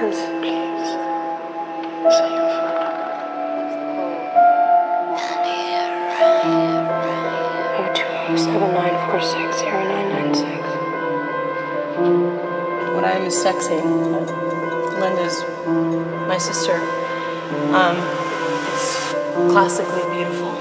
understand. Please, What I am is sexy. Linda's my sister. Um, it's classically beautiful.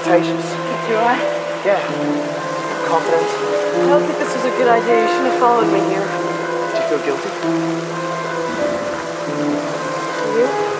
Flirtatious. Do I? Yeah. Confident. I don't think this was a good idea. You shouldn't have followed me here. Do you feel guilty? Do You?